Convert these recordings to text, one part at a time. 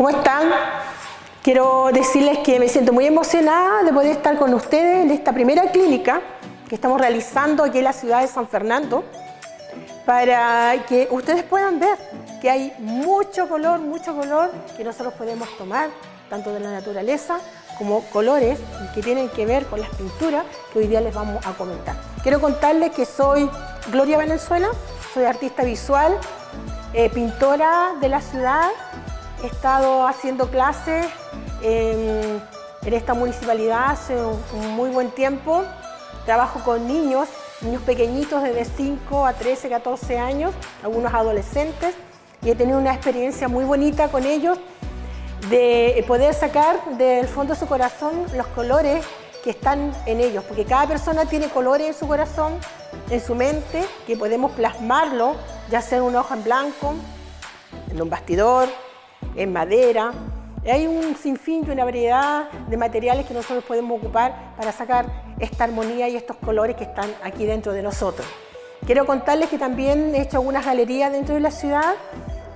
¿cómo están? Quiero decirles que me siento muy emocionada de poder estar con ustedes en esta primera clínica que estamos realizando aquí en la ciudad de San Fernando para que ustedes puedan ver que hay mucho color, mucho color que nosotros podemos tomar, tanto de la naturaleza como colores que tienen que ver con las pinturas que hoy día les vamos a comentar. Quiero contarles que soy Gloria Venezuela, soy artista visual, eh, pintora de la ciudad, he estado haciendo clases en, esta municipalidad hace un, muy buen tiempo. Trabajo con niños, niños pequeñitos de 5 a 13, 14 años, algunos adolescentes, y he tenido una experiencia muy bonita con ellos de poder sacar del fondo de su corazón los colores que están en ellos, porque cada persona tiene colores en su corazón, en su mente, que podemos plasmarlo, ya sea en una hoja en blanco, en un bastidor, en madera, hay un sinfín y una variedad de materiales que nosotros podemos ocupar para sacar esta armonía y estos colores que están aquí dentro de nosotros. Quiero contarles que también he hecho algunas galerías dentro de la ciudad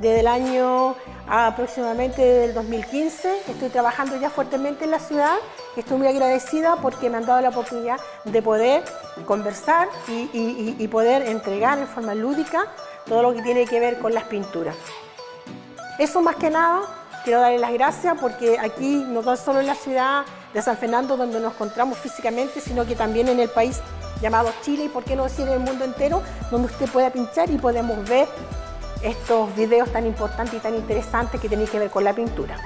desde el año aproximadamente del 2015. Estoy trabajando ya fuertemente en la ciudad y estoy muy agradecida porque me han dado la oportunidad de poder conversar y, y poder entregar en forma lúdica todo lo que tiene que ver con las pinturas. Eso más que nada Quiero darle las gracias porque aquí, no tan solo en la ciudad de San Fernando, donde nos encontramos físicamente, sino que también en el país llamado Chile y, por qué no decir, en el mundo entero, donde usted pueda pinchar y podemos ver estos videos tan importantes y tan interesantes que tienen que ver con la pintura.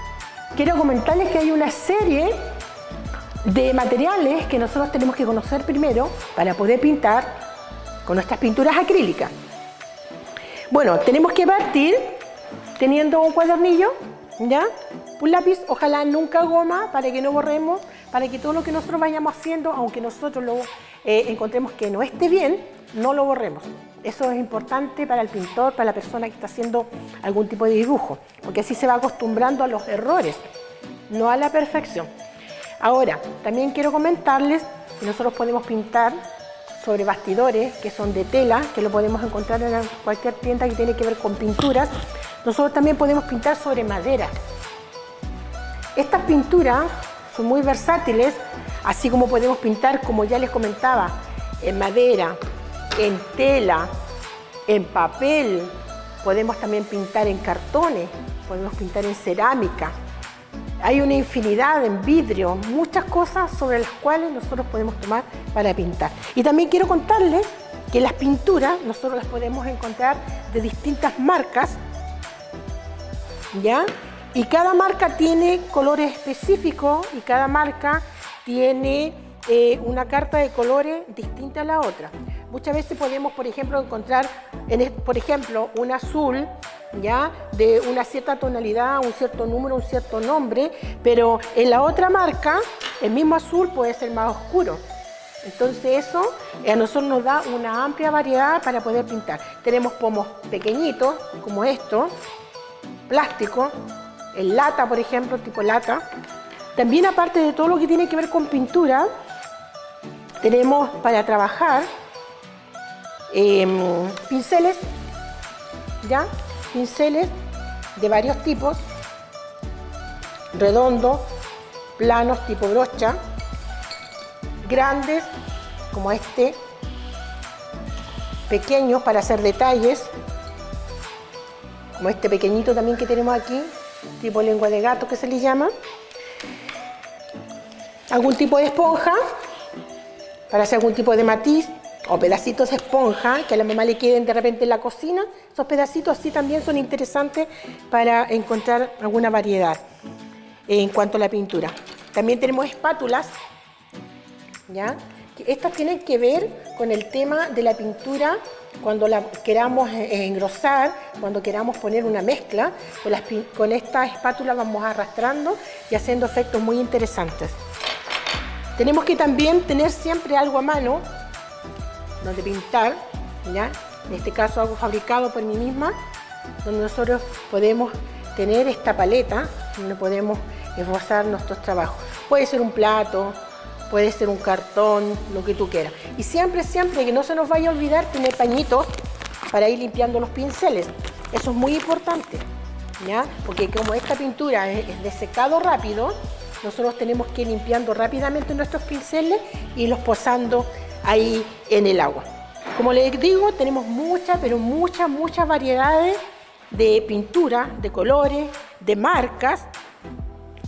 Quiero comentarles que hay una serie de materiales que nosotros tenemos que conocer primero para poder pintar con nuestras pinturas acrílicas. Bueno, tenemos que partir teniendo un cuadernillo ¿ya? Un lápiz, ojalá nunca goma, para que no borremos, para que todo lo que nosotros vayamos haciendo, aunque nosotros lo eh, encontremos que no esté bien, no lo borremos. Eso es importante para el pintor, para la persona que está haciendo algún tipo de dibujo, porque así se va acostumbrando a los errores, no a la perfección. Ahora, también quiero comentarles que nosotros podemos pintar sobre bastidores que son de tela, que lo podemos encontrar en cualquier tienda que tiene que ver con pinturas, nosotros también podemos pintar sobre madera. Estas pinturas son muy versátiles, así como podemos pintar, como ya les comentaba, en madera, en tela, en papel, podemos también pintar en cartones, podemos pintar en cerámica. Hay una infinidad en vidrio, muchas cosas sobre las cuales nosotros podemos tomar para pintar. Y también quiero contarles que las pinturas nosotros las podemos encontrar de distintas marcas ¿ya? Y cada marca tiene colores específicos y cada marca tiene eh, una carta de colores distinta a la otra. Muchas veces podemos, por ejemplo, encontrar, en, por ejemplo, un azul, ¿ya? De una cierta tonalidad, un cierto número, un cierto nombre, pero en la otra marca, el mismo azul puede ser más oscuro. Entonces eso a nosotros nos da una amplia variedad para poder pintar. Tenemos pomos pequeñitos, como estos, plástico, en lata, por ejemplo, tipo lata. También aparte de todo lo que tiene que ver con pintura, tenemos para trabajar em, pinceles, ¿ya? Pinceles de varios tipos, redondos, planos tipo brocha, grandes como este, pequeños para hacer detalles, como este pequeñito también que tenemos aquí, tipo lengua de gato que se le llama. Algún tipo de esponja, para hacer algún tipo de matiz, o pedacitos de esponja que a la mamá le queden de repente en la cocina. Esos pedacitos así también son interesantes para encontrar alguna variedad en cuanto a la pintura. También tenemos espátulas, ¿ya? Estas tienen que ver con el tema de la pintura cuando la queramos eh, engrosar, cuando queramos poner una mezcla, con, esta espátula vamos arrastrando y haciendo efectos muy interesantes. Tenemos que también tener siempre algo a mano donde pintar, ¿ya? en este caso algo fabricado por mí misma, donde nosotros podemos tener esta paleta, donde podemos esbozar nuestros trabajos. Puede ser un plato, puede ser un cartón, lo que tú quieras. Y siempre, siempre que no se nos vaya a olvidar tener pañitos para ir limpiando los pinceles. Eso es muy importante. ¿ya? Porque como esta pintura es de secado rápido, nosotros tenemos que ir limpiando rápidamente nuestros pinceles y los posando ahí en el agua. Como les digo, tenemos muchas, pero muchas, muchas variedades de pintura, de colores, de marcas,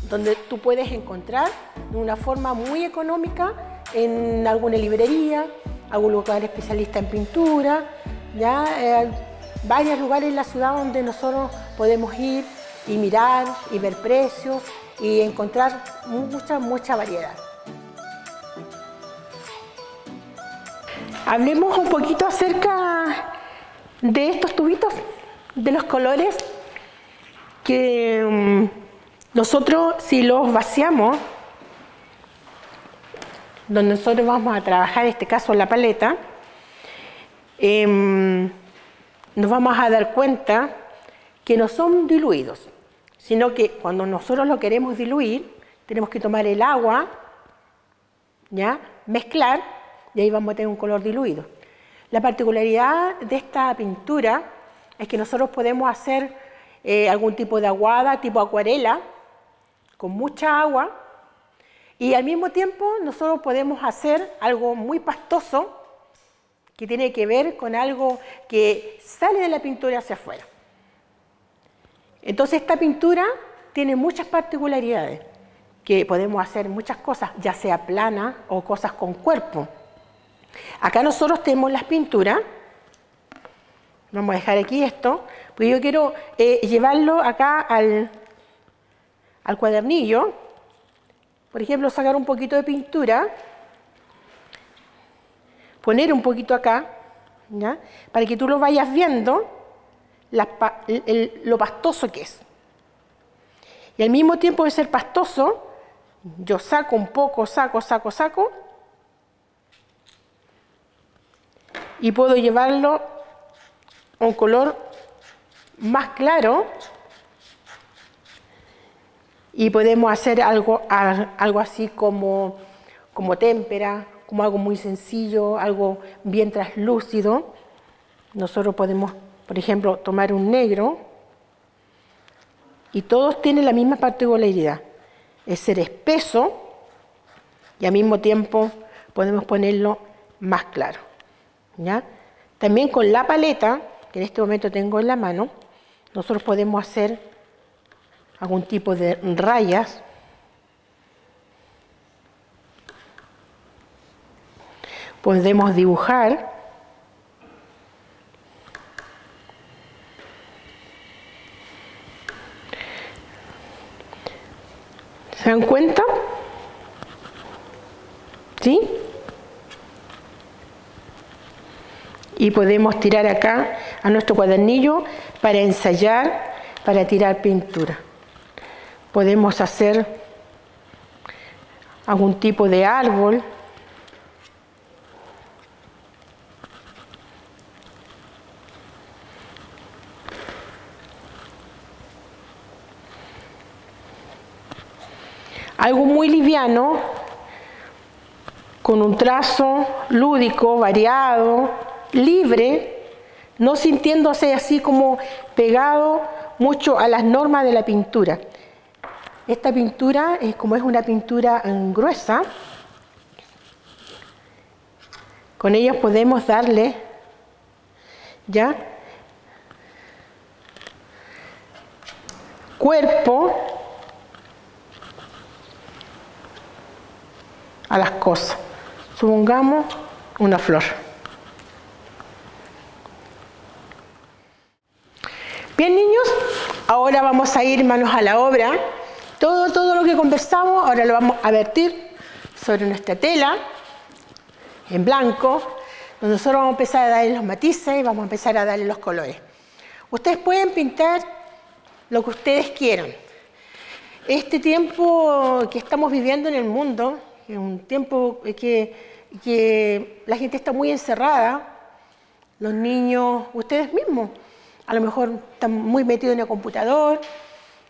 donde tú puedes encontrar de una forma muy económica en alguna librería, algún lugar especialista en pintura, ya eh, varios lugares en la ciudad donde nosotros podemos ir y mirar y ver precios y encontrar mucha, mucha variedad. Hablemos un poquito acerca de estos tubitos, de los colores, que mm, nosotros si los vaciamos, donde nosotros vamos a trabajar, en este caso la paleta, em, nos vamos a dar cuenta que no son diluidos, sino que cuando nosotros lo queremos diluir, tenemos que tomar el agua, ¿ya? mezclar y ahí vamos a tener un color diluido. La particularidad de esta pintura es que nosotros podemos hacer eh, algún tipo de aguada, tipo acuarela, con mucha agua, y al mismo tiempo nosotros podemos hacer algo muy pastoso, que tiene que ver con algo que sale de la pintura hacia afuera. Entonces esta pintura tiene muchas particularidades, que podemos hacer muchas cosas, ya sea plana o cosas con cuerpo. Acá nosotros tenemos las pinturas. Vamos a dejar aquí esto, porque yo quiero eh, llevarlo acá al, cuadernillo. Por ejemplo, sacar un poquito de pintura, poner un poquito acá, para que tú lo vayas viendo lo pastoso que es. Y al mismo tiempo de ser pastoso, yo saco un poco, saco, saco, saco, y puedo llevarlo a un color más claro y podemos hacer algo, algo así como, como témpera, como algo muy sencillo, algo bien translúcido. Nosotros podemos, por ejemplo, tomar un negro y todos tienen la misma particularidad, es ser espeso y al mismo tiempo podemos ponerlo más claro. También con la paleta, que en este momento tengo en la mano, nosotros podemos hacer algún tipo de rayas. Podemos dibujar. ¿Se dan cuenta? ¿Sí? Y podemos tirar acá a nuestro cuadernillo para ensayar, para tirar pintura. Podemos hacer algún tipo de árbol. Algo muy liviano, con un trazo lúdico, variado, libre, no sintiéndose así como pegado mucho a las normas de la pintura. Esta pintura, como es una pintura gruesa, con ella podemos darle ya cuerpo a las cosas. Supongamos una flor. Bien, niños, ahora vamos a ir manos a la obra. Todo, todo lo que conversamos, ahora lo vamos a vertir sobre nuestra tela, en blanco, donde nosotros vamos a empezar a darle los matices y vamos a empezar a darle los colores. Ustedes pueden pintar lo que ustedes quieran. Este tiempo que estamos viviendo en el mundo, un tiempo que, que la gente está muy encerrada, los niños, ustedes mismos, a lo mejor están muy metidos en el computador.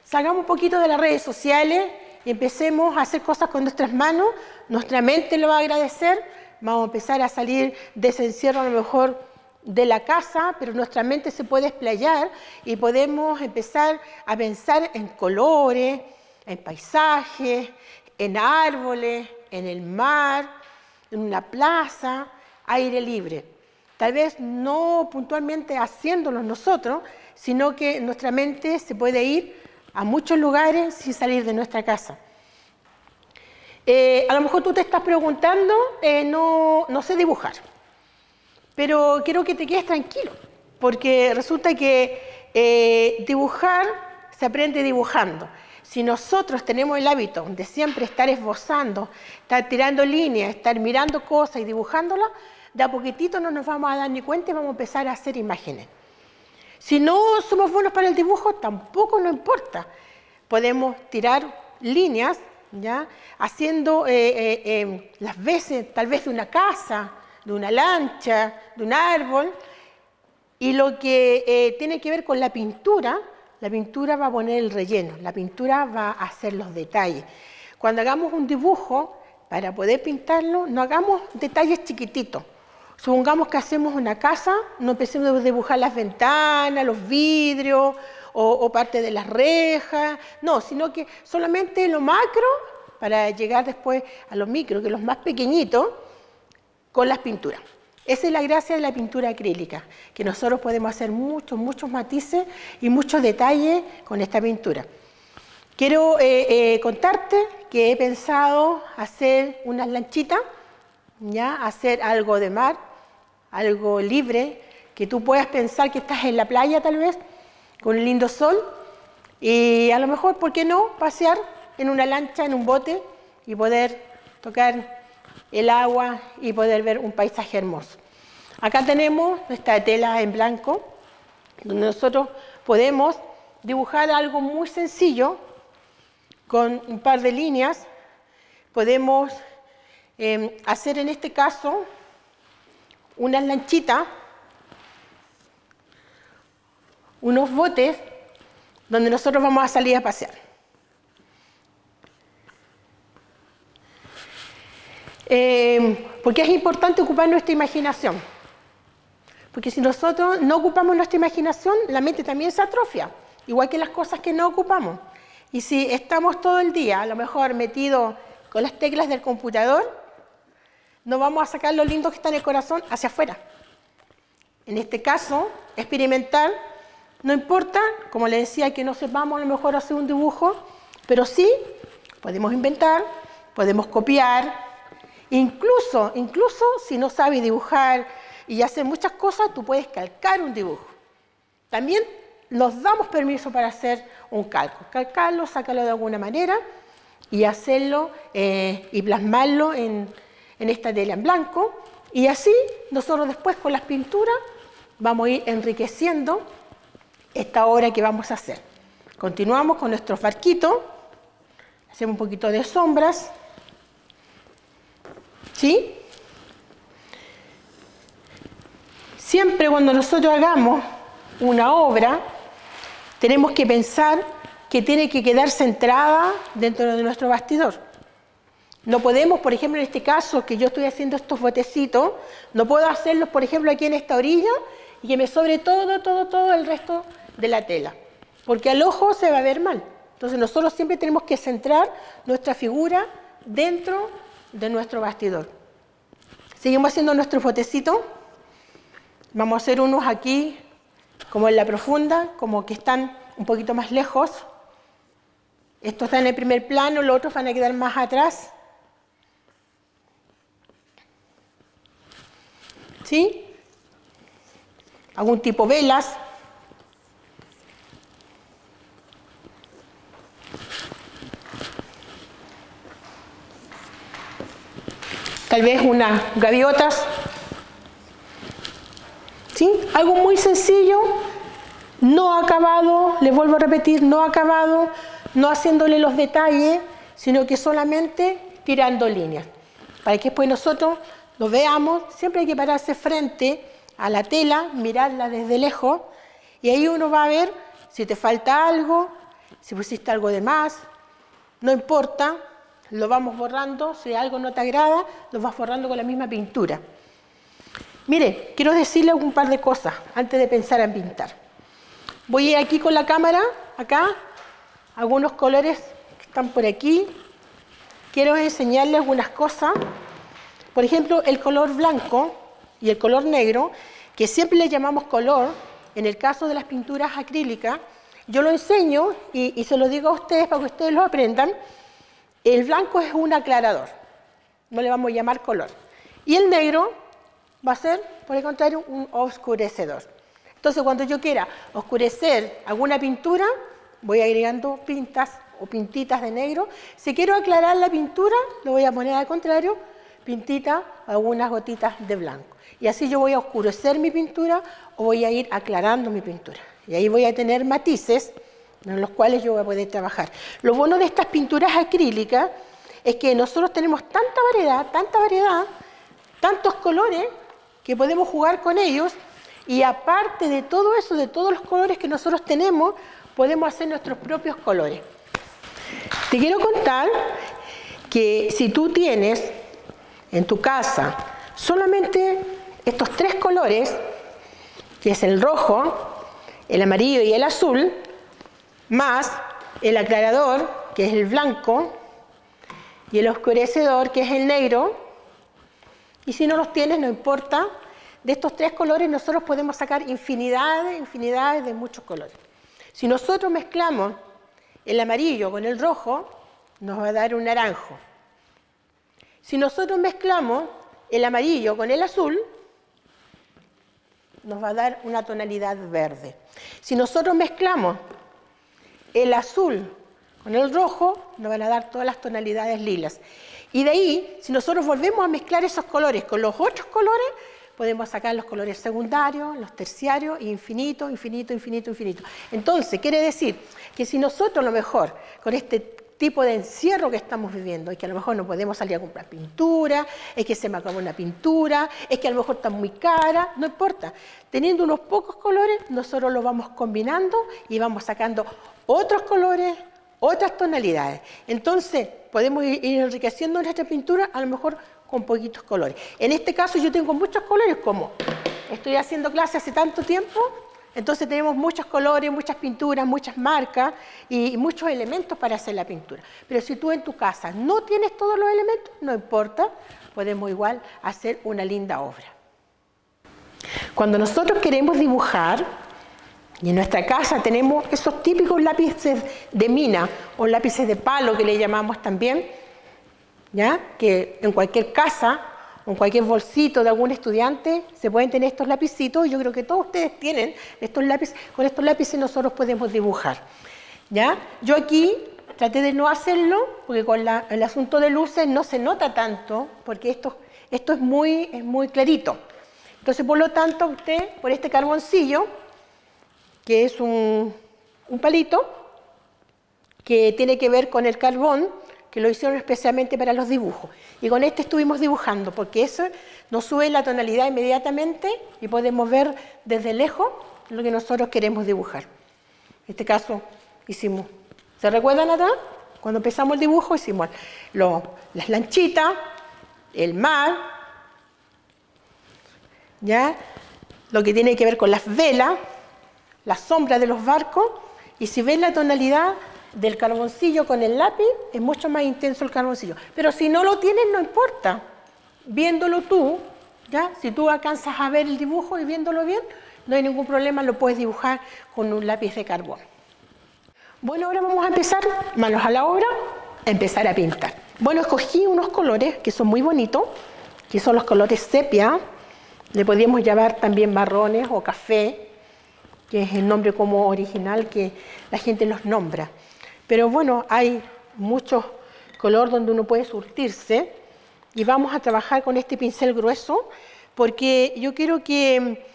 Salgamos un poquito de las redes sociales y empecemos a hacer cosas con nuestras manos. Nuestra mente lo va a agradecer. Vamos a empezar a salir de ese encierro a lo mejor de la casa, pero nuestra mente se puede explayar y podemos empezar a pensar en colores, en paisajes, en árboles, en el mar, en una plaza, aire libre. Tal vez no puntualmente haciéndolo nosotros, sino que nuestra mente se puede ir a muchos lugares sin salir de nuestra casa. Eh, a lo mejor tú te estás preguntando, eh, no, no sé dibujar, pero quiero que te quedes tranquilo, porque resulta que eh, dibujar se aprende dibujando. Si nosotros tenemos el hábito de siempre estar esbozando, estar tirando líneas, estar mirando cosas y dibujándolas, de a poquitito no nos vamos a dar ni cuenta y vamos a empezar a hacer imágenes. Si no somos buenos para el dibujo, tampoco nos importa. Podemos tirar líneas, ¿ya? haciendo eh, eh, eh, las veces tal vez de una casa, de una lancha, de un árbol, y lo que tiene que ver con la pintura, la pintura va a poner el relleno, la pintura va a hacer los detalles. Cuando hagamos un dibujo, para poder pintarlo, no hagamos detalles chiquititos. Supongamos que hacemos una casa, no empecemos a dibujar las ventanas, los vidrios o, parte de las rejas, no, sino que solamente lo macro para llegar después a los micro, que los más pequeñitos, con las pinturas. Esa es la gracia de la pintura acrílica, que nosotros podemos hacer muchos, muchos matices y muchos detalles con esta pintura. Quiero eh, eh, contarte que he pensado hacer unas lanchitas, ¿ya? hacer algo de mar, algo libre, que tú puedas pensar que estás en la playa tal vez, con un lindo sol, y a lo mejor, ¿por qué no?, pasear en una lancha, en un bote, y poder tocar el agua y poder ver un paisaje hermoso. Acá tenemos nuestra tela en blanco, donde nosotros podemos dibujar algo muy sencillo con un par de líneas. Podemos em, hacer en este caso una lanchita, unos botes donde nosotros vamos a salir a pasear. Eh, porque es importante ocupar nuestra imaginación. Porque si nosotros no ocupamos nuestra imaginación, la mente también se atrofia, igual que las cosas que no ocupamos. Y si estamos todo el día, a lo mejor metidos con las teclas del computador, no vamos a sacar lo lindo que está en el corazón hacia afuera. En este caso, experimentar, no importa, como le decía, que no sepamos a lo mejor hacer un dibujo, pero sí podemos inventar, podemos copiar, Incluso, incluso si no sabes dibujar y hacer muchas cosas, tú puedes calcar un dibujo. También nos damos permiso para hacer un calco. Calcarlo, sacarlo de alguna manera y hacerlo eh, y plasmarlo en, en esta tela en blanco. Y así nosotros después con las pinturas vamos a ir enriqueciendo esta obra que vamos a hacer. Continuamos con nuestros barquitos, hacemos un poquito de sombras. ¿Sí? Siempre cuando nosotros hagamos una obra, tenemos que pensar que tiene que quedar centrada dentro de nuestro bastidor. No podemos, por ejemplo, en este caso, que yo estoy haciendo estos botecitos, no puedo hacerlos, por ejemplo, aquí en esta orilla y que me sobre todo, todo, todo el resto de la tela, porque al ojo se va a ver mal. Entonces nosotros siempre tenemos que centrar nuestra figura dentro de nuestro bastidor. Seguimos haciendo nuestro botecito. Vamos a hacer unos aquí, como en la profunda, como que están un poquito más lejos. Estos están en el primer plano, los otros van a quedar más atrás. ¿Sí? Algún tipo velas. tal vez unas gaviotas. ¿Sí? Algo muy sencillo, no acabado, les vuelvo a repetir, no acabado, no haciéndole los detalles, sino que solamente tirando líneas. Para que después nosotros lo veamos, siempre hay que pararse frente a la tela, mirarla desde lejos, y ahí uno va a ver si te falta algo, si pusiste algo de más, no importa, lo vamos borrando, si algo no te agrada, lo vas borrando con la misma pintura. Mire, quiero decirle un par de cosas antes de pensar en pintar. Voy aquí con la cámara, acá, algunos colores que están por aquí. Quiero enseñarle algunas cosas. Por ejemplo, el color blanco y el color negro, que siempre le llamamos color, en el caso de las pinturas acrílicas, yo lo enseño y, se lo digo a ustedes para que ustedes lo aprendan. El blanco es un aclarador, no le vamos a llamar color. Y el negro va a ser, por el contrario, un oscurecedor. Entonces, cuando yo quiera oscurecer alguna pintura, voy agregando pintas o pintitas de negro. Si quiero aclarar la pintura, lo voy a poner al contrario, pintita, algunas gotitas de blanco. Y así yo voy a oscurecer mi pintura o voy a ir aclarando mi pintura. Y ahí voy a tener matices en los cuales yo voy a poder trabajar. Lo bueno de estas pinturas acrílicas es que nosotros tenemos tanta variedad, tanta variedad, tantos colores, que podemos jugar con ellos y aparte de todo eso, de todos los colores que nosotros tenemos, podemos hacer nuestros propios colores. Te quiero contar que si tú tienes en tu casa solamente estos tres colores, que es el rojo, el amarillo y el azul, más el aclarador, que es el blanco, y el oscurecedor, que es el negro, y si no los tienes, no importa, de estos tres colores nosotros podemos sacar infinidades, infinidades de muchos colores. Si nosotros mezclamos el amarillo con el rojo, nos va a dar un naranjo. Si nosotros mezclamos el amarillo con el azul, nos va a dar una tonalidad verde. Si nosotros mezclamos el azul con el rojo, nos van a dar todas las tonalidades lilas. Y de ahí, si nosotros volvemos a mezclar esos colores con los otros colores, podemos sacar los colores secundarios, los terciarios, infinito, infinito, infinito, infinito. Entonces, quiere decir que si nosotros a lo mejor con este tipo de encierro que estamos viviendo, y que a lo mejor no podemos salir a comprar pintura, es que se me acabó una pintura, es que a lo mejor está muy cara, no importa. Teniendo unos pocos colores, nosotros los vamos combinando y vamos sacando otros colores, otras tonalidades. Entonces, podemos ir enriqueciendo nuestra pintura a lo mejor con poquitos colores. En este caso yo tengo muchos colores, como estoy haciendo clase hace tanto tiempo, entonces tenemos muchos colores, muchas pinturas, muchas marcas y muchos elementos para hacer la pintura. Pero si tú en tu casa no tienes todos los elementos, no importa, podemos igual hacer una linda obra. Cuando nosotros queremos dibujar, y en nuestra casa tenemos esos típicos lápices de mina o lápices de palo que le llamamos también, ¿ya? que en cualquier casa en cualquier bolsito de algún estudiante se pueden tener estos lapicitos, yo creo que todos ustedes tienen estos lápices, con estos lápices nosotros podemos dibujar. ¿ya? Yo aquí traté de no hacerlo, porque con el asunto de luces no se nota tanto, porque esto, esto es, muy, es muy clarito. Entonces, por lo tanto, usted, por este carboncillo, que es un, un palito, que tiene que ver con el carbón, que lo hicieron especialmente para los dibujos. Y con este estuvimos dibujando, porque eso nos sube la tonalidad inmediatamente y podemos ver desde lejos lo que nosotros queremos dibujar. En este caso hicimos, ¿se recuerdan acá? Cuando empezamos el dibujo hicimos las lanchitas, el mar, ¿ya? lo que tiene que ver con las velas, las sombras de los barcos, y si ven la tonalidad del carboncillo con el lápiz, es mucho más intenso el carboncillo. Pero si no lo tienes, no importa. Viéndolo tú, ¿ya? si tú alcanzas a ver el dibujo y viéndolo bien, no hay ningún problema, lo puedes dibujar con un lápiz de carbón. Bueno, ahora vamos a empezar, manos a la obra, a empezar a pintar. Bueno, escogí unos colores que son muy bonitos, que son los colores sepia, le podríamos llamar también marrones o café, que es el nombre como original que la gente los nombra. Pero bueno, hay muchos color donde uno puede surtirse y vamos a trabajar con este pincel grueso porque yo quiero que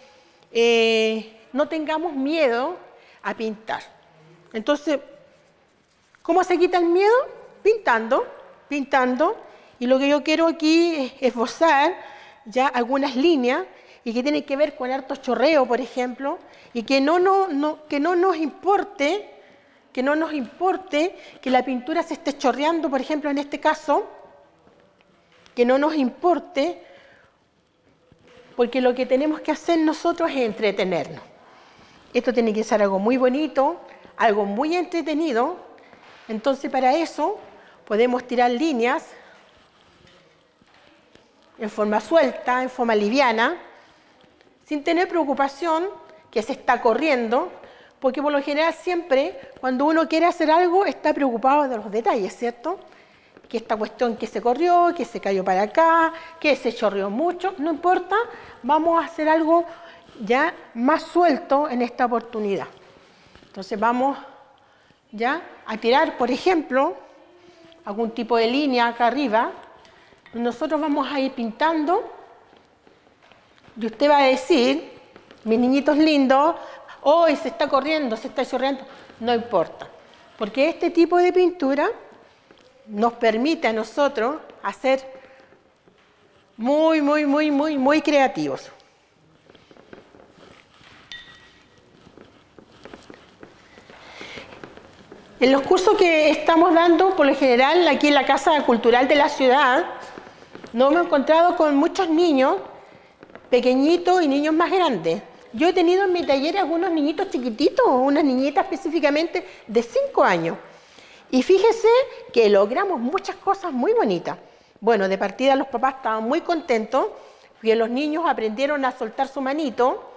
eh, no tengamos miedo a pintar. Entonces, ¿cómo se quita el miedo? Pintando, pintando. Y lo que yo quiero aquí es esbozar ya algunas líneas y que tienen que ver con harto chorreo, por ejemplo, y que no, no, no, que no nos importe que no nos importe que la pintura se esté chorreando, por ejemplo, en este caso, que no nos importe porque lo que tenemos que hacer nosotros es entretenernos. Esto tiene que ser algo muy bonito, algo muy entretenido. Entonces para eso podemos tirar líneas en forma suelta, en forma liviana, sin tener preocupación que se está corriendo, porque por lo general siempre cuando uno quiere hacer algo está preocupado de los detalles, ¿cierto? Que esta cuestión que se corrió, que se cayó para acá, que se chorreó mucho, no importa, vamos a hacer algo ya más suelto en esta oportunidad. Entonces vamos ya a tirar, por ejemplo, algún tipo de línea acá arriba, nosotros vamos a ir pintando y usted va a decir, mis niñitos lindos, hoy se está corriendo, se está chorreando, no importa, porque este tipo de pintura nos permite a nosotros hacer muy, muy, muy, muy, muy creativos. En los cursos que estamos dando, por lo general, aquí en la Casa Cultural de la ciudad, nos hemos encontrado con muchos niños pequeñitos y niños más grandes. Yo he tenido en mi taller algunos niñitos chiquititos, unas niñitas específicamente de 5 años. Y fíjese que logramos muchas cosas muy bonitas. Bueno, de partida los papás estaban muy contentos, porque los niños aprendieron a soltar su manito,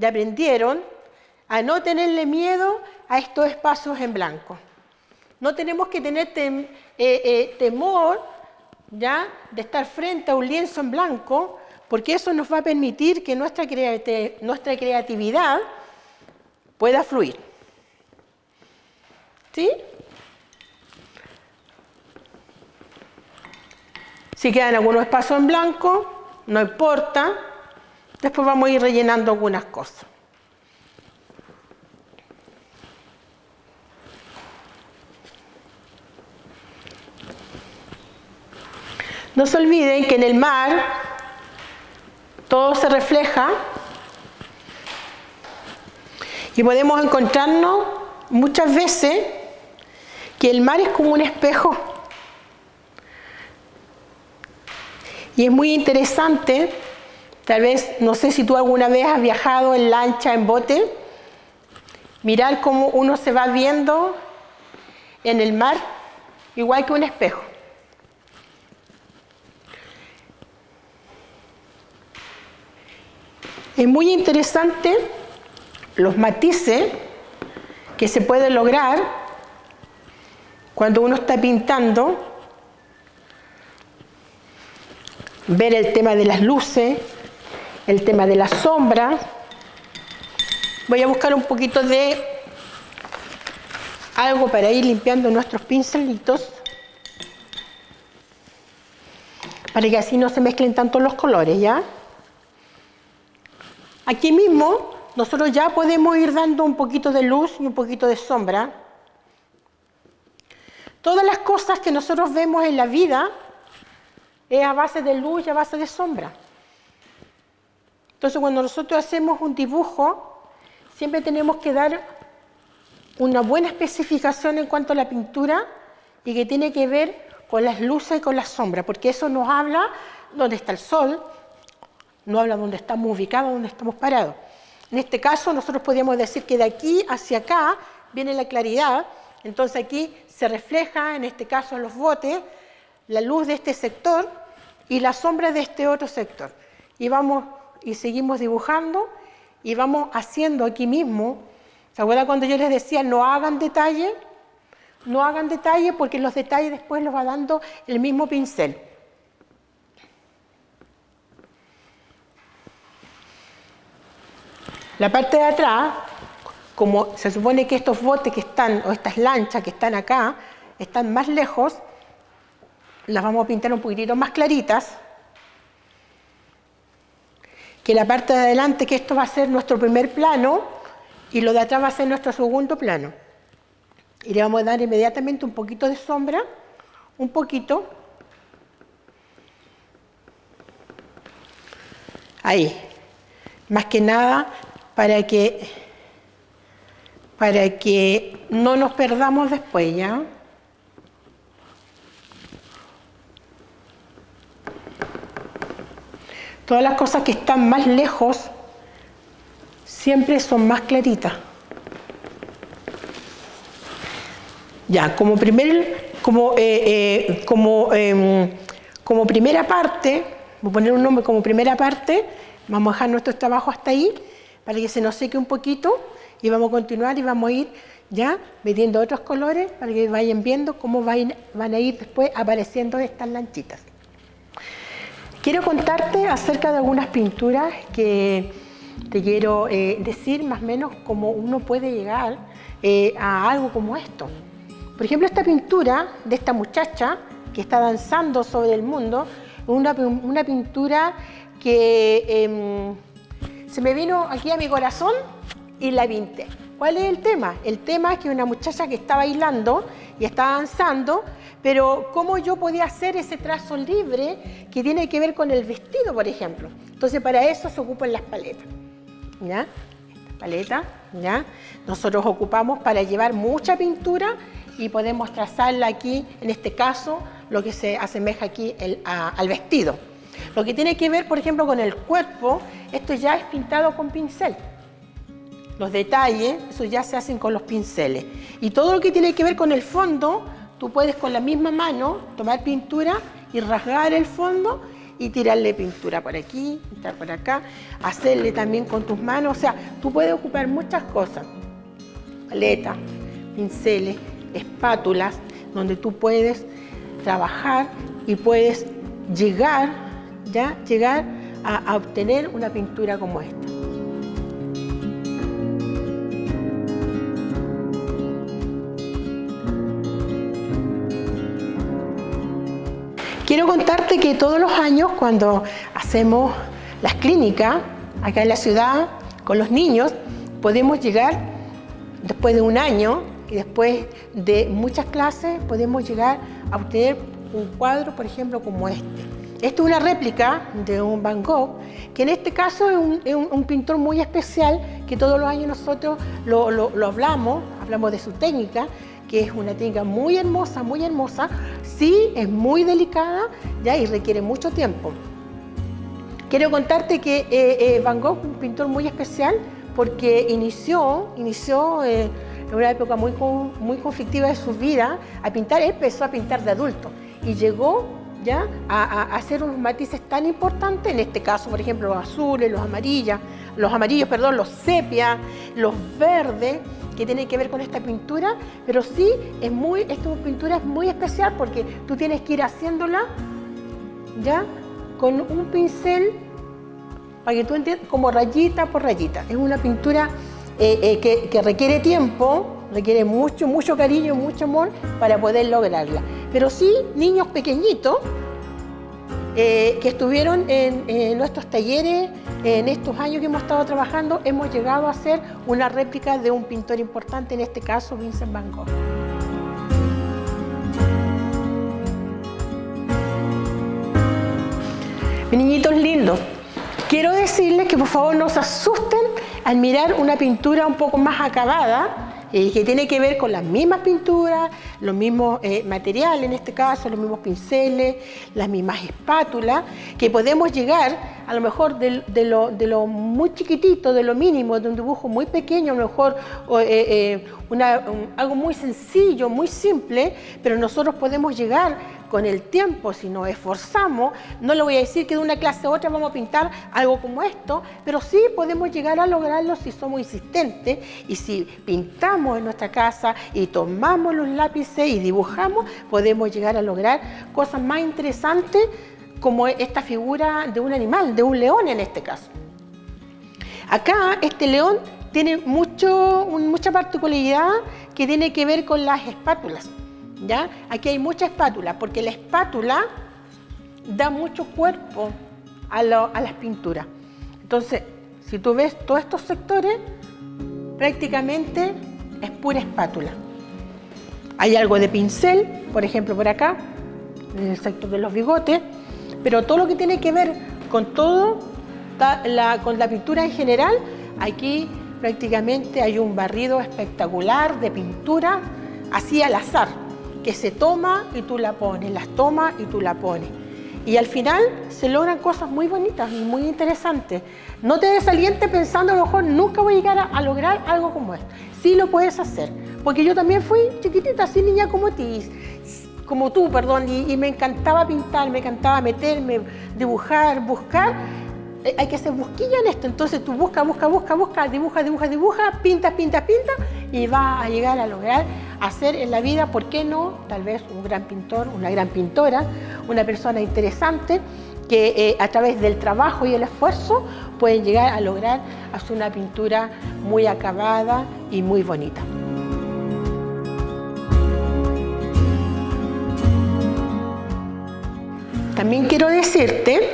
y aprendieron a no tenerle miedo a estos espacios en blanco. No tenemos que tener eh, eh, temor ¿ya? de estar frente a un lienzo en blanco, porque eso nos va a permitir que nuestra, nuestra creatividad pueda fluir. ¿Sí? Si quedan algunos espacios en blanco, no importa. Después vamos a ir rellenando algunas cosas. No se olviden que en el mar todo se refleja y podemos encontrarnos muchas veces que el mar es como un espejo. Y es muy interesante, tal vez, no sé si tú alguna vez has viajado en lancha, en bote, mirar cómo uno se va viendo en el mar, igual que un espejo. Es muy interesante los matices que se pueden lograr cuando uno está pintando, ver el tema de las luces, el tema de la sombra. Voy a buscar un poquito de algo para ir limpiando nuestros pincelitos, para que así no se mezclen tanto los colores, ¿ya? Aquí mismo nosotros ya podemos ir dando un poquito de luz y un poquito de sombra. Todas las cosas que nosotros vemos en la vida es a base de luz y a base de sombra. Entonces cuando nosotros hacemos un dibujo, siempre tenemos que dar una buena especificación en cuanto a la pintura y que tiene que ver con las luces y con las sombras, porque eso nos habla dónde está el sol, no habla dónde estamos ubicados, dónde estamos parados. En este caso, nosotros podríamos decir que de aquí hacia acá viene la claridad, entonces aquí se refleja, en este caso en los botes, la luz de este sector y la sombra de este otro sector. Y vamos y seguimos dibujando y vamos haciendo aquí mismo. ¿Se acuerdan cuando yo les decía no hagan detalle? No hagan detalle porque los detalles después los va dando el mismo pincel. La parte de atrás, como se supone que estos botes que están, o estas lanchas que están acá, están más lejos, las vamos a pintar un poquitito más claritas. Que la parte de adelante, que esto va a ser nuestro primer plano, y lo de atrás va a ser nuestro segundo plano. Y le vamos a dar inmediatamente un poquito de sombra, un poquito. Ahí. Más que nada para que, para que no nos perdamos después, ¿ya? Todas las cosas que están más lejos siempre son más claritas. Ya, como primer, como, eh, eh, como, em, como primera parte, voy a poner un nombre como primera parte, vamos a dejar nuestro trabajo hasta ahí para que se nos seque un poquito y vamos a continuar y vamos a ir ya metiendo otros colores para que vayan viendo cómo van, a ir después apareciendo estas lanchitas. Quiero contarte acerca de algunas pinturas que te quiero eh, decir más o menos cómo uno puede llegar a algo como esto. Por ejemplo, esta pintura de esta muchacha que está danzando sobre el mundo, una, una pintura que em, se me vino aquí a mi corazón y la pinté. ¿Cuál es el tema? El tema es que una muchacha que está bailando y está danzando, pero cómo yo podía hacer ese trazo libre que tiene que ver con el vestido, por ejemplo. Entonces para eso se ocupan las paletas. ¿Ya? Esta paleta, ¿ya? Nosotros ocupamos para llevar mucha pintura y podemos trazarla aquí, en este caso, lo que se asemeja aquí al vestido. Lo que tiene que ver, por ejemplo, con el cuerpo, esto ya es pintado con pincel. Los detalles, eso ya se hacen con los pinceles. Y todo lo que tiene que ver con el fondo, tú puedes con la misma mano tomar pintura y rasgar el fondo y tirarle pintura por aquí, pintar por acá, hacerle también con tus manos. O sea, tú puedes ocupar muchas cosas. Paleta, pinceles, espátulas donde tú puedes trabajar y puedes llegar, ya, llegar a, obtener una pintura como esta. Quiero contarte que todos los años cuando hacemos las clínicas acá en la ciudad con los niños, podemos llegar después de un año y después de muchas clases podemos llegar a obtener un cuadro, por ejemplo, como este. Esto es una réplica de un Van Gogh, que en este caso es un, pintor muy especial, que todos los años nosotros lo, hablamos, hablamos de su técnica, que es una técnica muy hermosa, muy hermosa, sí es muy delicada y requiere mucho tiempo. Quiero contarte que eh, eh, Van Gogh es un pintor muy especial porque inició, inició eh, en una época muy, muy conflictiva de su vida, a pintar, él empezó a pintar de adulto y llegó a, hacer unos matices tan importantes, en este caso, por ejemplo, los azules, los amarillos, los amarillos, perdón, los sepia, los verdes, que tienen que ver con esta pintura, pero sí es muy, esta pintura es muy especial porque tú tienes que ir haciéndola ya con un pincel para que tú entiendas, como rayita por rayita. Es una pintura eh, eh, que, requiere tiempo, requiere mucho, mucho cariño, mucho amor para poder lograrla. Pero sí, niños pequeñitos eh, que estuvieron en, nuestros talleres en estos años que hemos estado trabajando, hemos llegado a hacer una réplica de un pintor importante, en este caso Vincent Van Gogh. Mis niñitos lindos, quiero decirles que por favor no se asusten al mirar una pintura un poco más acabada, eh, que tiene que ver con las mismas pinturas, los mismos eh, materiales en este caso, los mismos pinceles, las mismas espátulas, que podemos llegar a lo mejor de, lo, muy chiquitito, de lo mínimo, de un dibujo muy pequeño, a lo mejor eh, algo muy sencillo, muy simple, pero nosotros podemos llegar con el tiempo, si nos esforzamos, no le voy a decir que de una clase a otra vamos a pintar algo como esto, pero sí podemos llegar a lograrlo si somos insistentes y si pintamos en nuestra casa y tomamos los lápices y dibujamos, podemos llegar a lograr cosas más interesantes como esta figura de un animal, de un león en este caso. Acá este león tiene mucho, mucha particularidad que tiene que ver con las espátulas. ¿ya? Aquí hay mucha espátula, porque la espátula da mucho cuerpo a, las pinturas. Entonces, si tú ves todos estos sectores, prácticamente es pura espátula. Hay algo de pincel, por ejemplo, por acá, en el sector de los bigotes, pero todo lo que tiene que ver con todo, con la pintura en general, aquí prácticamente hay un barrido espectacular de pintura así al azar que se toma y tú la pones, las tomas y tú la pones. y al final se logran cosas muy bonitas y muy interesantes. No te desalientes pensando a lo mejor nunca voy a llegar a, lograr algo como esto. Sí lo puedes hacer, porque yo también fui chiquitita, así niña como ti, como tú, perdón, y, me encantaba pintar, me encantaba meterme, dibujar, buscar eh, hay que hacer busquilla en esto. Entonces tú busca, busca, busca, busca, dibuja, dibuja, dibuja, pinta, pinta, pinta y vas a llegar a lograr hacer en la vida, ¿por qué no? Tal vez un gran pintor, una gran pintora, una persona interesante que eh, a través del trabajo y el esfuerzo pueden llegar a lograr hacer una pintura muy acabada y muy bonita. También quiero decirte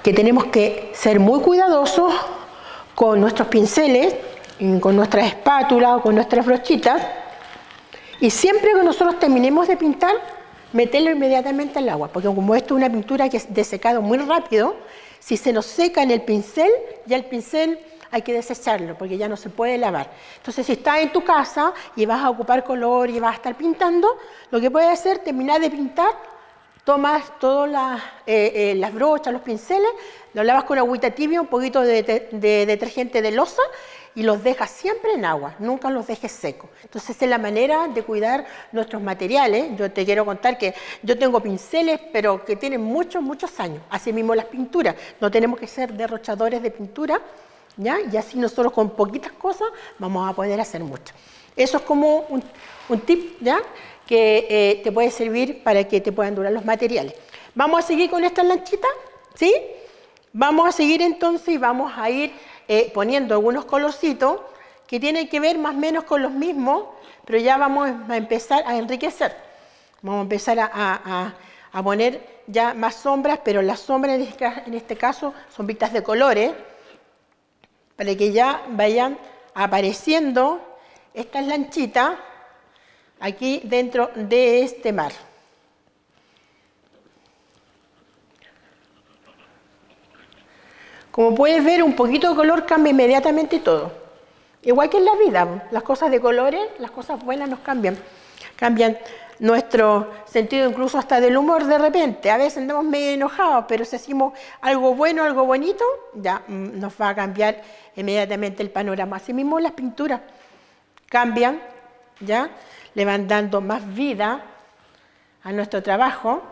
que tenemos que ser muy cuidadosos con nuestros pinceles, con nuestras espátulas o con nuestras brochitas. Y siempre que nosotros terminemos de pintar, meterlo inmediatamente al agua, porque como esto es una pintura que es de secado muy rápido, si se nos seca en el pincel, ya el pincel hay que desecharlo porque ya no se puede lavar. Entonces, si estás en tu casa y vas a ocupar color y vas a estar pintando, lo que puedes hacer es terminar de pintar tomas todas eh, eh, las, brochas, los pinceles, lo lavas con agüita tibia, un poquito de, detergente de losa y los dejas siempre en agua, nunca los dejes secos. Entonces es la manera de cuidar nuestros materiales. Yo te quiero contar que yo tengo pinceles, pero que tienen muchos, muchos años. Así mismo las pinturas. No tenemos que ser derrochadores de pintura, ¿ya? Y así nosotros con poquitas cosas vamos a poder hacer mucho. Eso es como un, un tip, ¿ya? Que eh, te puede servir para que te puedan durar los materiales. Vamos a seguir con estas lanchitas, ¿sí? Vamos a seguir entonces y vamos a ir eh, poniendo algunos colorcitos que tienen que ver más o menos con los mismos, pero ya vamos a empezar a enriquecer. Vamos a empezar a, poner ya más sombras, pero las sombras este en este caso son vistas de colores, para que ya vayan apareciendo estas lanchitas aquí dentro de este mar. Como puedes ver, un poquito de color cambia inmediatamente todo. Igual que en la vida, las cosas de colores, las cosas buenas nos cambian. Cambian nuestro sentido incluso hasta del humor de repente. A veces andamos medio enojados, pero si hacemos algo bueno, algo bonito, ya mm, nos va a cambiar inmediatamente el panorama. Así mismo las pinturas cambian, ¿ya? Le van dando más vida a nuestro trabajo.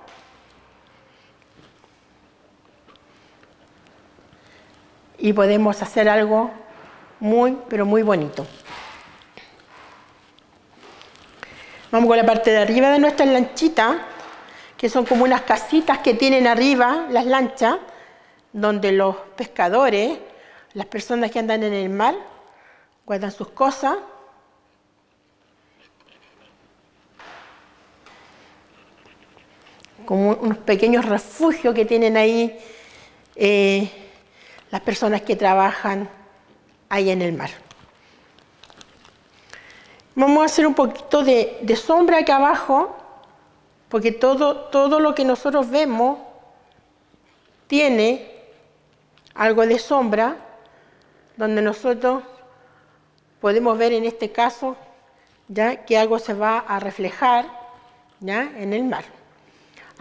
Y podemos hacer algo muy, pero muy bonito. Vamos con la parte de arriba de nuestra lanchita, que son como unas casitas que tienen arriba las lanchas, donde los pescadores, las personas que andan en el mar, guardan sus cosas como unos pequeños refugios que tienen ahí eh, las personas que trabajan ahí en el mar. Vamos a hacer un poquito de, sombra acá abajo, porque todo, todo lo que nosotros vemos tiene algo de sombra, donde nosotros podemos ver en este caso ya que algo se va a reflejar ya en el mar.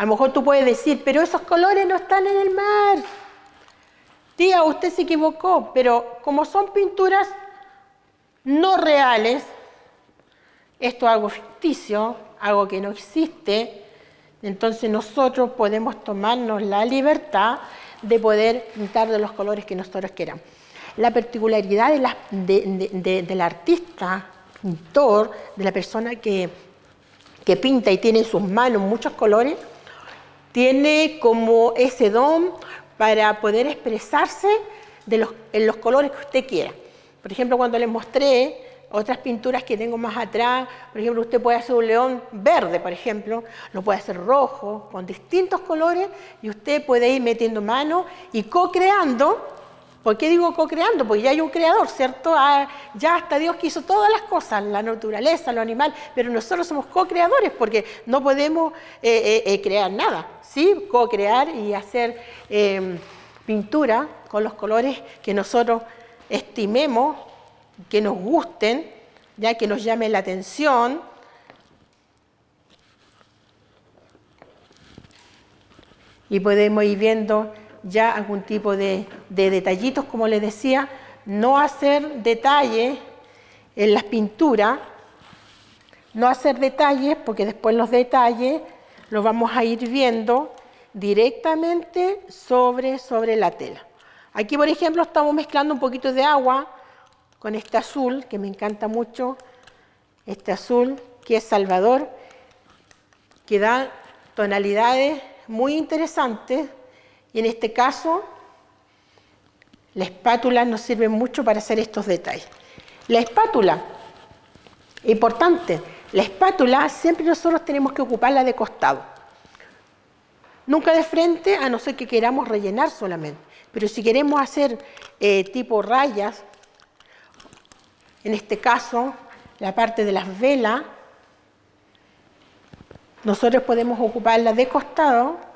A lo mejor tú puedes decir, pero esos colores no están en el mar. Tía, usted se equivocó, pero como son pinturas no reales, esto es algo ficticio, algo que no existe, entonces nosotros podemos tomarnos la libertad de poder pintar de los colores que nosotros queramos. La particularidad del artista, pintor, de la persona que, que pinta y tiene en sus manos muchos colores, tiene como ese don para poder expresarse en los colores que usted quiera. Por ejemplo, cuando les mostré otras pinturas que tengo más atrás, por ejemplo, usted puede hacer un león verde, por ejemplo, lo puede hacer rojo, con distintos colores, y usted puede ir metiendo mano y co-creando ¿Por qué digo co-creando? Porque ya hay un creador, ¿cierto? Ah, ya hasta Dios quiso todas las cosas, la naturaleza, lo animal, pero nosotros somos co-creadores porque no podemos eh, eh, eh, crear nada, ¿sí? Co-crear y hacer em, pintura con los colores que nosotros estimemos, que nos gusten, ya que nos llamen la atención. y podemos ir viendo ya algún tipo de, detallitos, como les decía, no hacer detalles en las pinturas, no hacer detalles porque después los detalles los vamos a ir viendo directamente sobre, sobre la tela. Aquí, por ejemplo, estamos mezclando un poquito de agua con este azul, que me encanta mucho, este azul, que es Salvador, que da tonalidades muy interesantes, y en este caso, la espátula nos sirve mucho para hacer estos detalles. La espátula, importante, la espátula siempre nosotros tenemos que ocuparla de costado. Nunca de frente, a no ser que queramos rellenar solamente. Pero si queremos hacer eh, tipo rayas, en este caso, la parte de las velas, nosotros podemos ocuparla de costado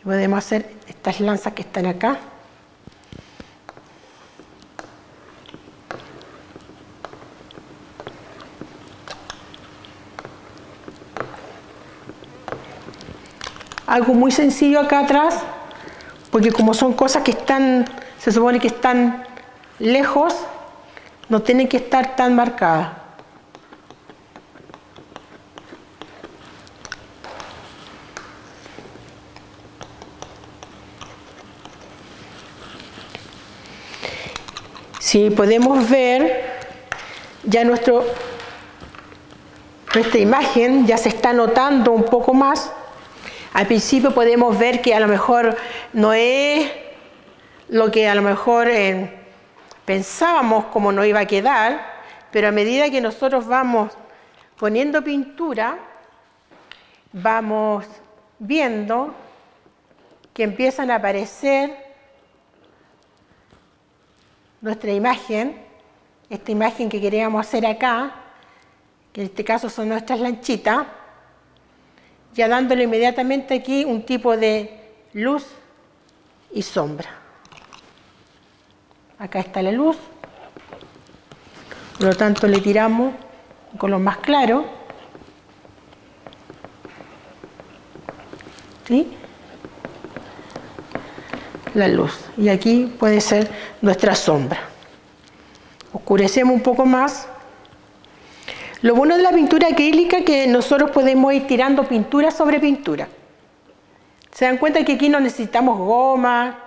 y podemos hacer estas lanzas que están acá. algo muy sencillo acá atrás, porque como son cosas que están, se supone que están lejos, no tienen que estar tan marcadas. Si podemos ver, ya nuestra imagen ya se está notando un poco más. Al principio podemos ver que a lo mejor no es lo que a lo mejor eh, pensábamos como no iba a quedar, pero a medida que nosotros vamos poniendo pintura, vamos viendo que empiezan a aparecer nuestra imagen, esta imagen que queríamos hacer acá, que en este caso son nuestras lanchitas, ya dándole inmediatamente aquí un tipo de luz y sombra. Acá está la luz, por lo tanto le tiramos un color más claro. ¿Sí? La luz. Y aquí puede ser nuestra sombra. Oscurecemos un poco más lo bueno de la pintura acrílica es que nosotros podemos ir tirando pintura sobre pintura. Se dan cuenta que aquí no necesitamos goma,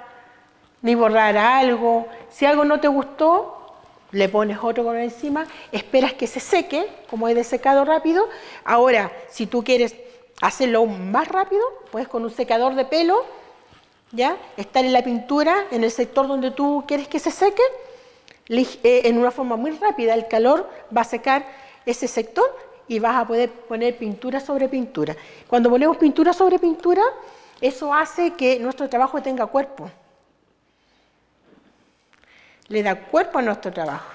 ni borrar algo. Si algo no te gustó, le pones otro color encima, esperas que se seque, como es de secado rápido. Ahora, si tú quieres hacerlo más rápido, puedes con un secador de pelo, ¿ya? Estar en la pintura, en el sector donde tú quieres que se seque, eh, en una forma muy rápida, el calor va a secar ese sector y vas a poder poner pintura sobre pintura. Cuando ponemos pintura sobre pintura, eso hace que nuestro trabajo tenga cuerpo. Le da cuerpo a nuestro trabajo.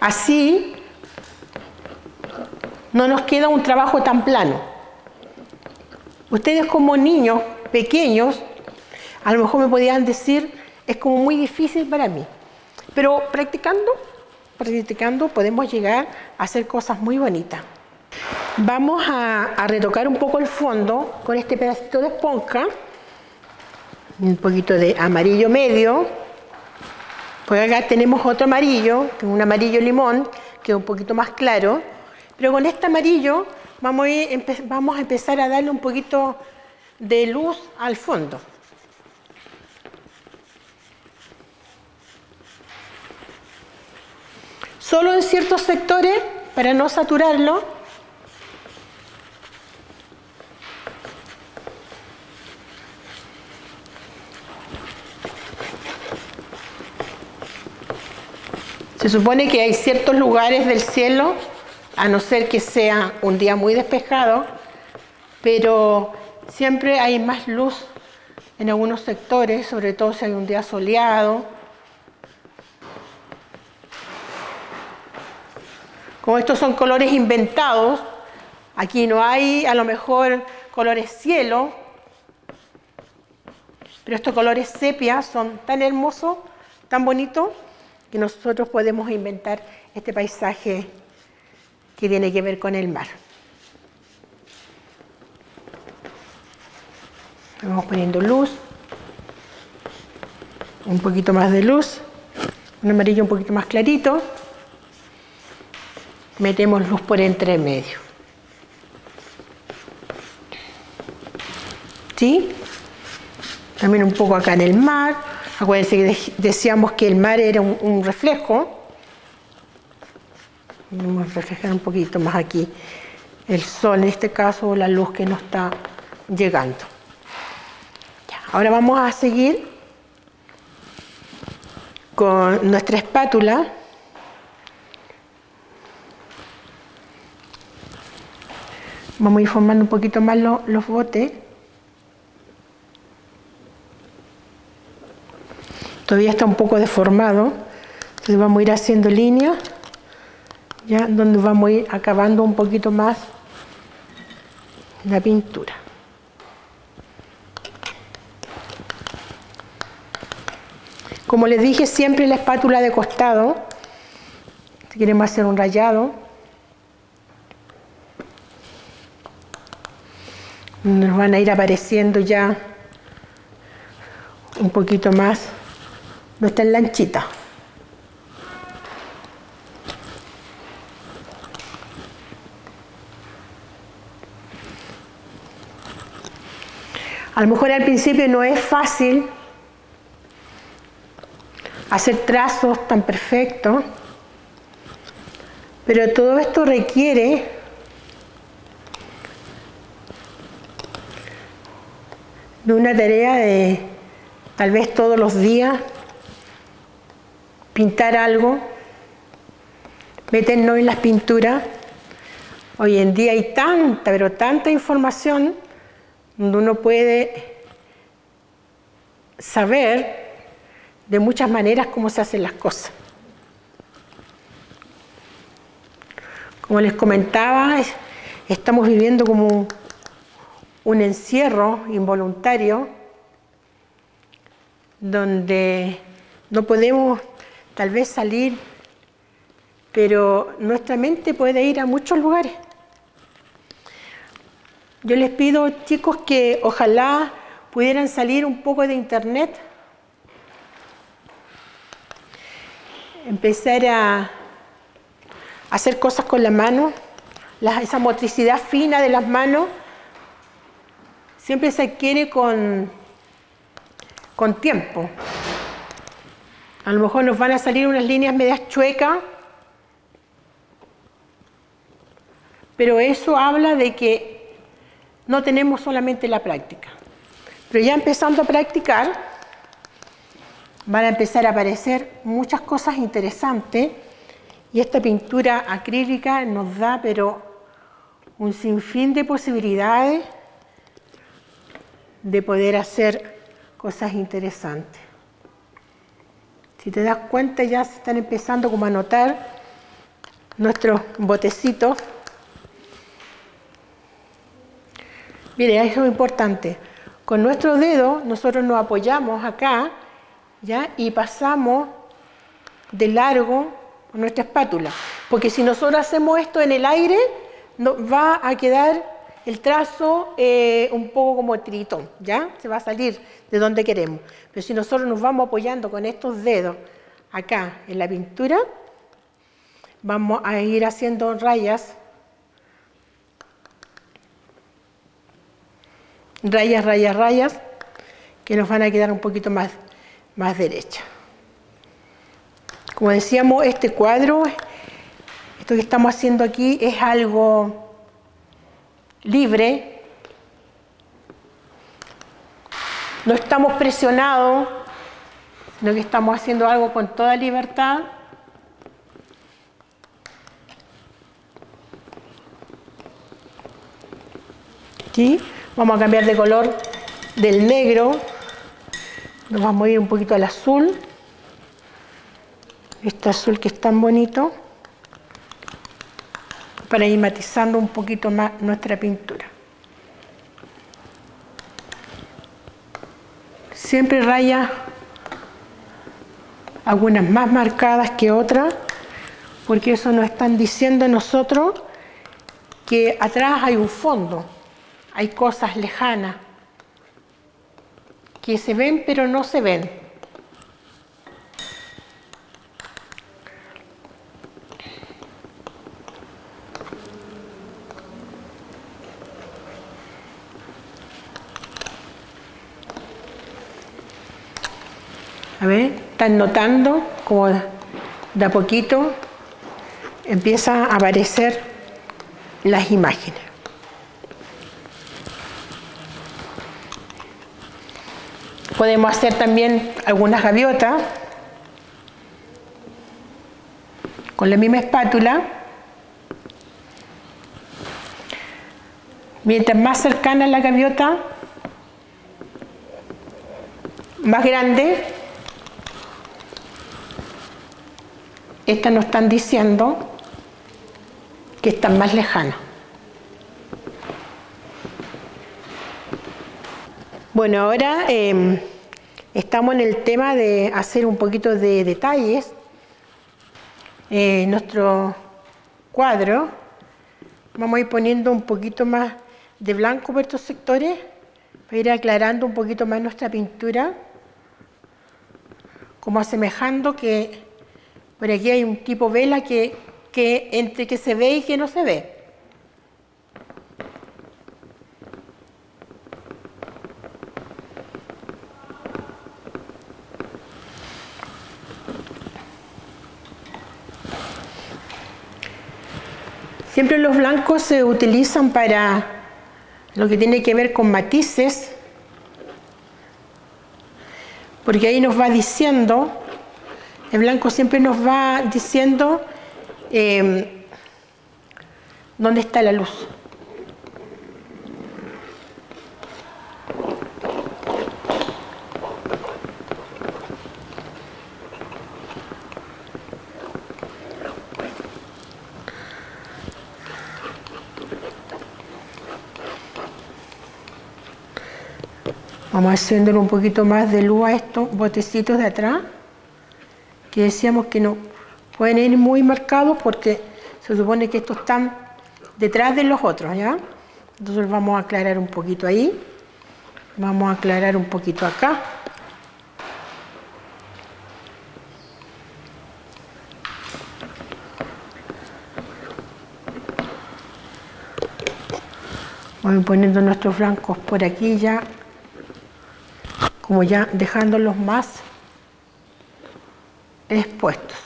Así no nos queda un trabajo tan plano. Ustedes como niños pequeños a lo mejor me podían decir, es como muy difícil para mí. Pero practicando, practicando podemos llegar a hacer cosas muy bonitas. Vamos a, retocar un poco el fondo con este pedacito de esponja, un poquito de amarillo medio, pues acá tenemos otro amarillo, un amarillo limón, que es un poquito más claro, pero con este amarillo vamos vamos a empezar a darle un poquito de luz al fondo. solo en ciertos sectores para no saturarlo. Se supone que hay ciertos lugares del cielo, a no ser que sea un día muy despejado, pero siempre hay más luz en algunos sectores, sobre todo si hay un día soleado. Como estos son colores inventados, aquí no hay a lo mejor colores cielo, pero estos colores sepia son tan hermosos, tan bonitos, que nosotros podemos inventar este paisaje que tiene que ver con el mar. Vamos poniendo luz, un poquito más de luz, un amarillo un poquito más clarito. Metemos luz por entre medio. ¿Sí? También un poco acá en el mar. Acuérdense que decíamos que el mar era un, reflejo. Vamos a reflejar un poquito más aquí el sol, en este caso, la luz que nos está llegando. ahora vamos a seguir con nuestra espátula. Vamos a ir formando un poquito más los botes. Todavía está un poco deformado, entonces vamos a ir haciendo líneas, ya donde vamos a ir acabando un poquito más la pintura. Como les dije, siempre la espátula de costado, si queremos hacer un rayado, nos van a ir apareciendo ya un poquito más nuestra lanchita. A lo mejor al principio no es fácil hacer trazos tan perfectos, pero todo esto requiere de una tarea de tal vez todos los días pintar algo, meternos en las pinturas. Hoy en día hay tanta, pero tanta información donde uno puede saber de muchas maneras cómo se hacen las cosas. Como les comentaba, estamos viviendo como un encierro involuntario donde no podemos tal vez salir, pero nuestra mente puede ir a muchos lugares. Yo les pido, chicos, que ojalá pudieran salir un poco de internet, empezar a hacer cosas con la mano, esa motricidad fina de las manos. Siempre se adquiere con, con tiempo. A lo mejor nos van a salir unas líneas medias chuecas, pero eso habla de que no tenemos solamente la práctica. Pero ya empezando a practicar, van a empezar a aparecer muchas cosas interesantes y esta pintura acrílica nos da pero un sinfín de posibilidades de poder hacer cosas interesantes. Si te das cuenta ya se están empezando como a notar nuestros botecitos. Mire, eso es importante. Con nuestro dedo nosotros nos apoyamos acá ¿ya? y pasamos de largo nuestra espátula. Porque si nosotros hacemos esto en el aire, nos va a quedar el trazo eh, un poco como tritón, ¿ya? Se va a salir de donde queremos. Pero si nosotros nos vamos apoyando con estos dedos acá en la pintura, vamos a ir haciendo rayas, rayas, rayas, rayas, que nos van a quedar un poquito más, más derechas. Como decíamos, este cuadro, esto que estamos haciendo aquí es algo libre, no estamos presionados, sino que estamos haciendo algo con toda libertad. ¿Sí? Vamos a cambiar de color del negro, nos vamos a ir un poquito al azul, este azul que es tan bonito, para ir matizando un poquito más nuestra pintura. siempre rayas, algunas más marcadas que otras, porque eso nos están diciendo a nosotros que atrás hay un fondo, hay cosas lejanas que se ven pero no se ven. A ver, están notando como de a poquito empieza a aparecer las imágenes. Podemos hacer también algunas gaviotas con la misma espátula. Mientras más cercana la gaviota, más grande, estas nos están diciendo que están más lejanas. Bueno, ahora em, estamos en el tema de hacer un poquito de detalles. eh, nuestro cuadro vamos a ir poniendo un poquito más de blanco por estos sectores para ir aclarando un poquito más nuestra pintura, como asemejando que por aquí hay un tipo vela que entre que se ve y que no se ve. Siempre los blancos se utilizan para lo que tiene que ver con matices, porque ahí nos va diciendo, el blanco siempre nos va diciendo eh, dónde está la luz. Vamos haciéndole un poquito más de luz a estos botecitos de atrás, que decíamos que no pueden ir muy marcados porque se supone que estos están detrás de los otros, ¿ya? Entonces vamos a aclarar un poquito ahí, vamos a aclarar un poquito acá. Vamos poniendo nuestros blancos por aquí ya como ya dejándolos más expuestos.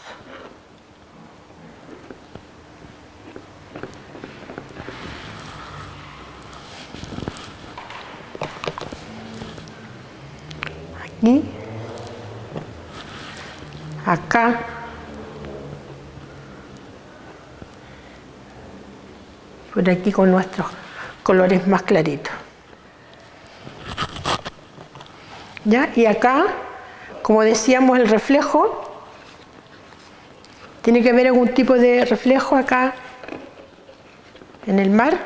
Aquí, acá, por aquí con nuestros colores más claritos. Y acá, como decíamos, el reflejo, tiene que haber algún tipo de reflejo acá en el mar,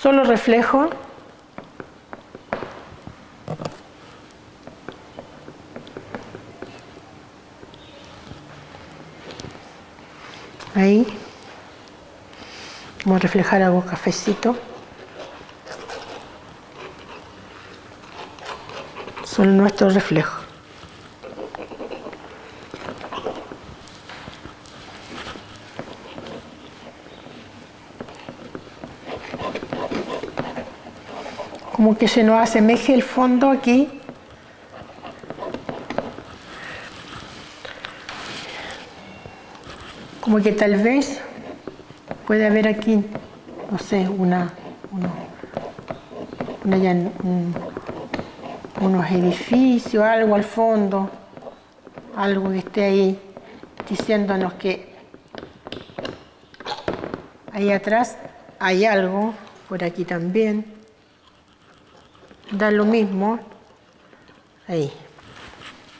solo reflejo. Ahí. Vamos a reflejar algo cafecito. Son nuestro reflejo. Como que se nos asemeje el fondo aquí. Como que tal vez puede haber aquí, no sé, una, una, una, unos edificios, algo al fondo, algo que esté ahí diciéndonos que ahí atrás hay algo, por aquí también, da lo mismo, ahí.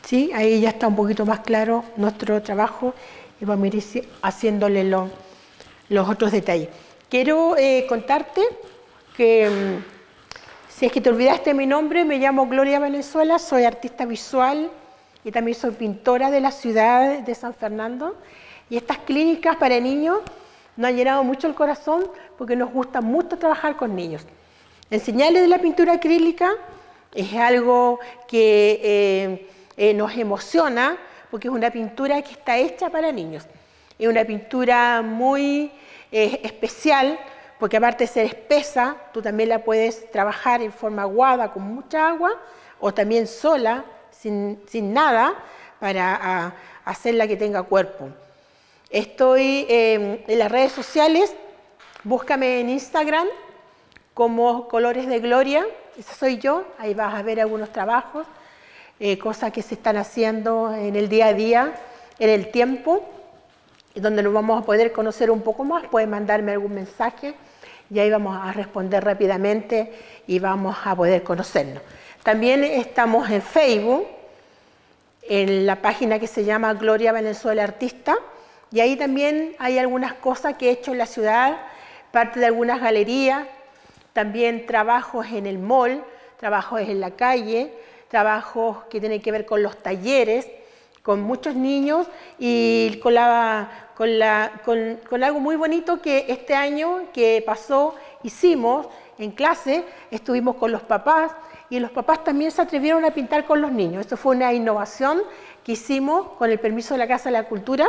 ¿Sí? Ahí ya está un poquito más claro nuestro trabajo y vamos a ir haciéndole los otros detalles. Quiero eh, contarte que mm, Si es que te olvidaste mi nombre, me llamo Gloria Venezuela, soy artista visual y también soy pintora de la ciudad de San Fernando. Y estas clínicas para niños nos han llenado mucho el corazón porque nos gusta mucho trabajar con niños. Enseñarles de la pintura acrílica es algo que eh, eh, nos emociona porque es una pintura que está hecha para niños. Es una pintura muy eh, especial porque aparte de ser espesa, tú también la puedes trabajar en forma aguada con mucha agua o también sola, sin, nada, para hacerla que tenga cuerpo. Estoy em, en las redes sociales, búscame en Instagram como Colores de Gloria, esa soy yo, ahí vas a ver algunos trabajos, eh, cosas que se están haciendo en el día a día, en el tiempo, donde nos vamos a poder conocer un poco más, pueden mandarme algún mensaje y ahí vamos a responder rápidamente y vamos a poder conocernos. También estamos en Facebook, en la página que se llama Gloria Venezuela Artista, y ahí también hay algunas cosas que he hecho en la ciudad, parte de algunas galerías, también trabajos en el mall, trabajos en la calle, trabajos que tienen que ver con los talleres, con muchos niños y con, con, algo muy bonito que este año que pasó hicimos en clase, estuvimos con los papás y los papás también se atrevieron a pintar con los niños. Esto fue una innovación que hicimos con el permiso de la Casa de la Cultura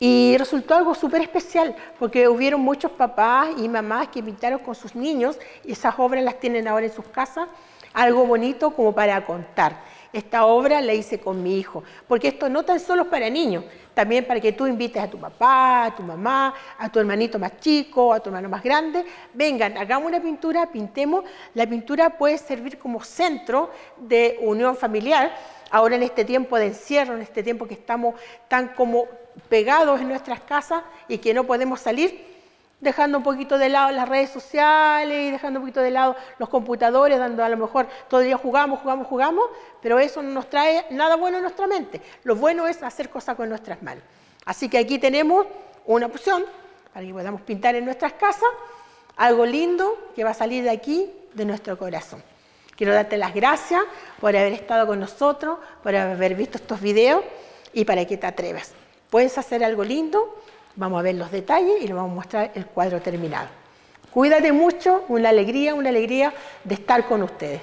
y resultó algo súper especial porque hubieron muchos papás y mamás que pintaron con sus niños y esas obras las tienen ahora en sus casas, algo bonito como para contar. Esta obra la hice con mi hijo, porque esto no tan solo es para niños, también para que tú invites a tu papá, a tu mamá, a tu hermanito más chico, a tu hermano más grande, vengan, hagamos una pintura, pintemos. La pintura puede servir como centro de unión familiar, ahora en este tiempo de encierro, en este tiempo que estamos tan como pegados en nuestras casas y que no podemos salir, dejando un poquito de lado las redes sociales y dejando un poquito de lado los computadores, dando a lo mejor todo el día jugamos, jugamos, jugamos, pero eso no nos trae nada bueno en nuestra mente. Lo bueno es hacer cosas con nuestras manos. Así que aquí tenemos una opción para que podamos pintar en nuestras casas algo lindo que va a salir de aquí, de nuestro corazón. Quiero darte las gracias por haber estado con nosotros, por haber visto estos videos y para que te atrevas. Puedes hacer algo lindo, vamos a ver los detalles y le vamos a mostrar el cuadro terminado. Cuídate mucho, una alegría, una alegría de estar con ustedes.